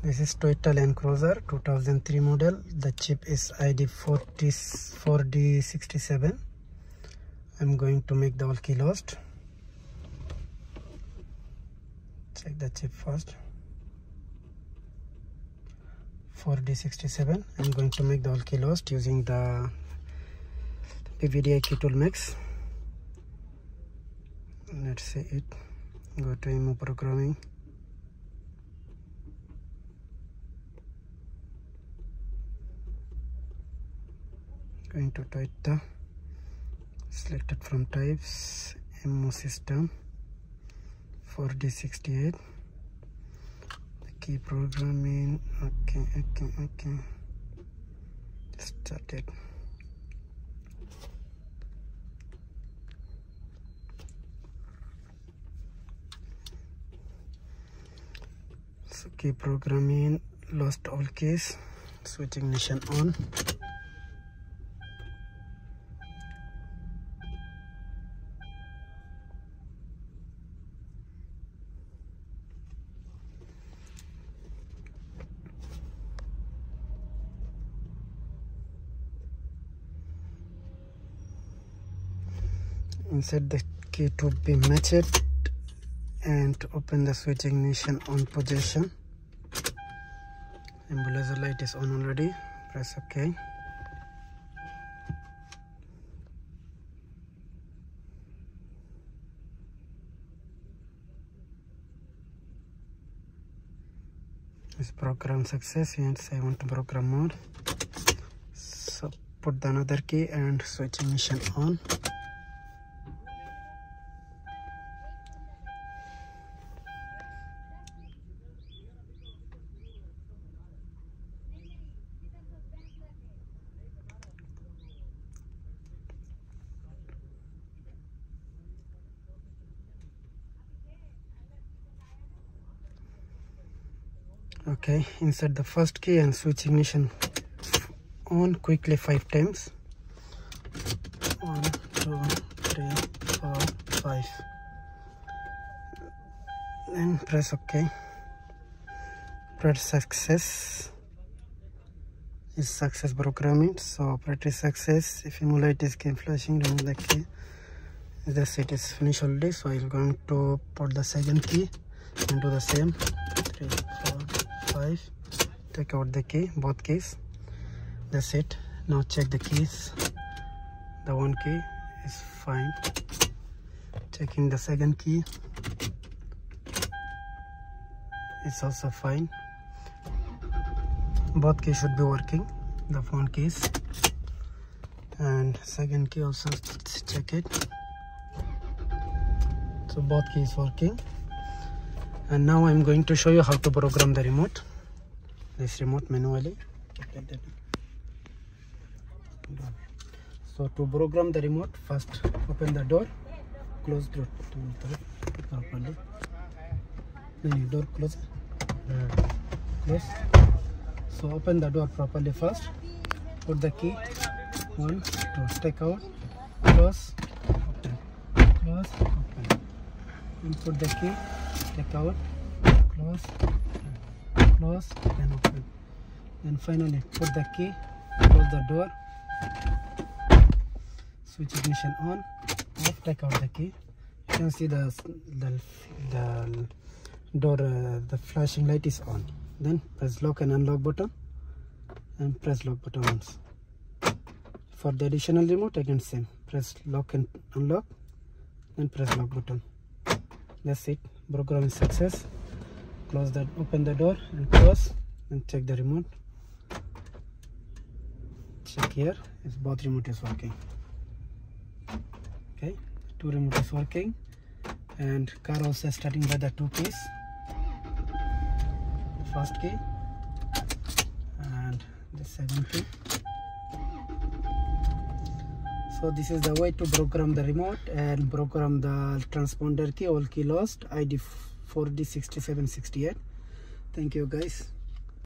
this is Toyota Land Cruiser 2003 model. The chip is ID 40 4D67 I'm going to make the all key lost. Check the chip first. 4D67 I'm going to make the all key lost using the VVDI key tool max. Let's see it. Go to IMO programming going to Toyota. Selected from types MO system 4D68 the key programming okay okay okay. Started so key programming lost all keys. Switch ignition on insert the key to be matched and open the switch ignition on position. Immobilizer light is on already. Press ok. This program success and I want to program more. So put the another key and switch ignition on okay insert the first key and switch ignition on quickly five times. One two three four five. And press ok. Press success. Is success programming so pretty success. If emulate is key flashing remove the key. This it is finished already so i'm going to put the second key into the same. Three four five take out the key both keys. That's it. Now check the keys. The one key is fine. Checking the second key it's also fine. Both keys should be working. The phone keys. And second key also check it. So both keys working and now I'm going to show you how to program the remote. This remote manually. So to program the remote first open the door. Close the door. Properly. Door close. Close. So open the door properly first. Put the key. One two. Take out. Close. Open. Close. Open. And put the key take out close. Close. And open. Then finally put the key. Close the door. Switch ignition on. Off. Take out the key. You can see the the, the door uh, the flashing light is on. Then press lock and unlock button. And press lock button once. For the additional remote again same. Press lock and unlock. Then press lock button. That's it program is success. Close that open the door and close and check the remote. Check here. Is both remote is working. Okay two remote is working. And car also starting by the two keys. The first key. And the second key so this is the way to program the remote and program the transponder key all key lost id 4d6768 thank you guys